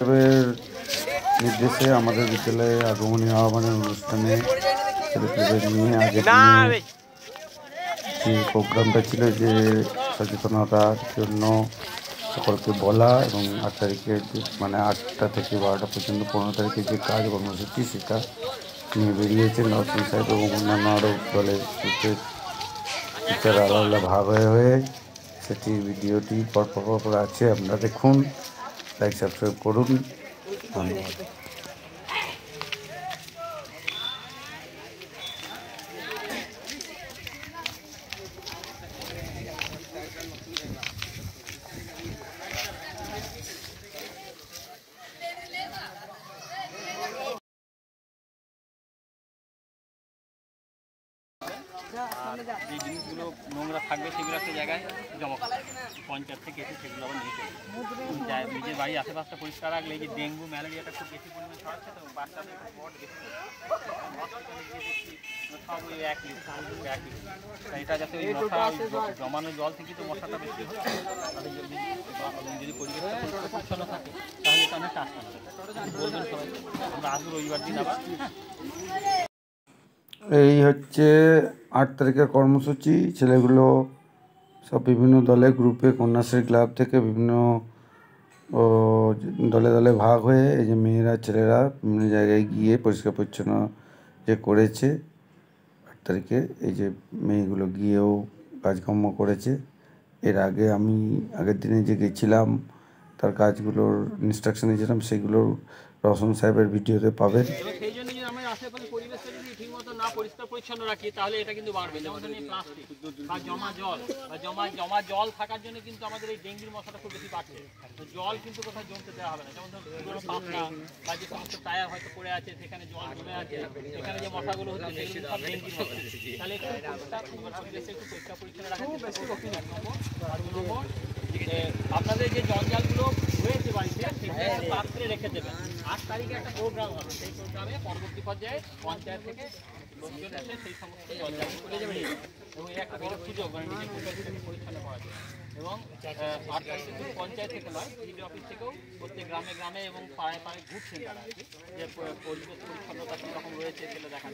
এর নির্দেশে আমাদের বিদ্যালয়ে আগমনী আহ্বানের অনুষ্ঠানে নিয়ে আগে যে প্রোগ্রামটা ছিল যে সচেতনতার জন্য সকলকে বলা এবং আট তারিখে মানে আটটা থেকে বারোটা পর্যন্ত পনেরো তারিখে যে কাজ কর্মসূচি সেটা নিয়ে বেরিয়েছেন নরসিং সাহেব এবং অন্যান্য আরও দলের আলাদা আলাদা ভাগ হয়ে হয়ে সেটি ভিডিওটি পর পর পর পর আছে। আপনারা দেখুন। লাইক সাবস্ক্রাইব করুন ধন্যবাদ যে জিনিসগুলো নোংরা থাকবে সেগুলো একটা জায়গায় জমা করবে পঞ্চায়েত থেকে এসে সেগুলো আবার নিয়ে চলবে যা- নিজের বাড়ি আশেপাশটা পরিষ্কার রাখলে যে ডেঙ্গু ম্যালেরিয়াটা খুব বেশি পরিমাণে ছড়াচ্ছে তো বাচ্চাদের বেশি সব ওই তাই এটা যাতে ওই মশা জমানো জল থেকে তো মশাটা বেশি হচ্ছে তাহলে যদি যদি পরিবেশটা পরিচ্ছন্ন থাকে তাহলে তো অনেকটা আসতে বলবেন সবাই আমরা আসব রবিবার দিন আবার। এই হচ্ছে আট তারিখের কর্মসূচি। ছেলেগুলো সব বিভিন্ন দলে গ্রুপে কন্যাশ্রী ক্লাব থেকে বিভিন্ন দলে দলে ভাগ হয়ে এই যে মেয়েরা, ছেলেরা বিভিন্ন জায়গায় গিয়ে পরিষ্কার পরিচ্ছন্ন যে করেছে, আট তারিখে এই যে মেয়েগুলো গিয়েও কাজকর্ম করেছে। এর আগে আমি আগের দিনে যে গেছিলাম, তার কাজগুলোর ইনস্ট্রাকশন দিয়েছিলাম সেগুলোর রসন সাহেবের ভিডিওতে পাবেন। না পরিষ্কার পরিচ্ছন্ন রাখি, তাহলে এটা কিন্তু বাড়বে। যেমন ধরুন প্লাস্টিক বা জমা জল, বা জমা জমা জল থাকার জন্য কিন্তু আমাদের এই ডেঙ্গির মশাটা খুব বেশি বাড়ছে। তো জল কিন্তু কোথাও জমতে দেওয়া হবে না। যেমন ধরুন পুরোনো পাতলা বা যে সমস্ত টায়ার হয়তো পড়ে আছে, সেখানে জল জমে আছে, সেখানে যে মশাগুলো হচ্ছে, সেগুলো সব মশা। তাহলে একটু পরিষ্কার পরিচ্ছন্ন নম্বর আর নম্বর আপনাদের যে জঞ্জালগুলো হয়েছে বাড়িতে, সেগুলো পাত্রে রেখে দেবেন। তারিখে একটা প্রোগ্রাম হবে সেই প্রোগ্রামে পরবর্তী পর্যায়ে পঞ্চায়েত থেকে লোকজন এসে সেই সমস্ত করে যাবে। এবং একটা বড় সুযোগ মানে নিজের পরিবেশটাকে পরিচ্ছন্ন করার জন্য এবং আট শুধু পঞ্চায়েত থেকে নয় বিডিও অফিস থেকেও প্রত্যেক গ্রামে গ্রামে এবং পাড়ায় পাড়ায় ঘুরছেন তারা আর কি যে পরিবেশ পরিচ্ছন্নতা কীরকম রয়েছে, সেটা জন্য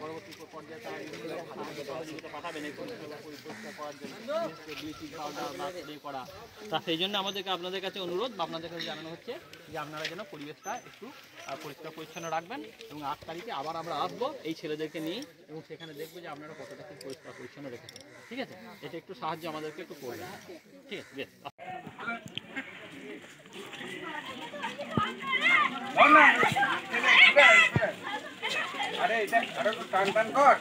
পরবর্তী পর্যায়ে তারা সহযোগিতা পাঠাবেন, এই পরিষ্কার পরিষ্কার করার জন্য। ব্লিচিং পাউডার বা স্প্রে করা। তা সেই জন্য আমাদেরকে আপনাদের কাছে অনুরোধ বা আপনাদের কাছে জানানো হচ্ছে যে, আপনারা যেন পরিবেশটা একটু পরিষ্কার পরিচ্ছন্ন রাখবেন এবং আট তারিখে আবার আমরা আসব এই ছেলেদেরকে নিয়ে এবং সেখানে দেখব যে আপনারা কতটা পরিষ্কার পরিচ্ছন্ন পেছনে রেখেছে ঠিক আছে? এটা একটু সাহায্য আমাদেরকে একটু করবে ঠিক আছে, বেশ। আরে এটা টান টান কর।